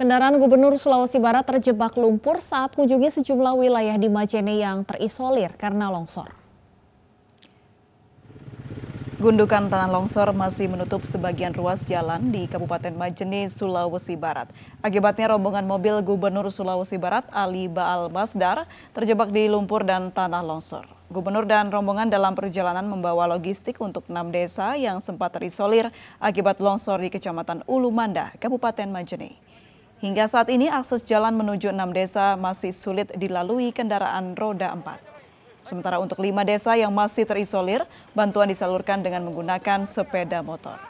Kendaraan Gubernur Sulawesi Barat terjebak lumpur saat kunjungi sejumlah wilayah di Majene yang terisolir karena longsor. Gundukan tanah longsor masih menutup sebagian ruas jalan di Kabupaten Majene, Sulawesi Barat. Akibatnya rombongan mobil Gubernur Sulawesi Barat Ali Baal Basdar terjebak di lumpur dan tanah longsor. Gubernur dan rombongan dalam perjalanan membawa logistik untuk enam desa yang sempat terisolir akibat longsor di Kecamatan Ulu Manda, Kabupaten Majene. Hingga saat ini akses jalan menuju enam desa masih sulit dilalui kendaraan roda empat. Sementara untuk lima desa yang masih terisolir, bantuan disalurkan dengan menggunakan sepeda motor.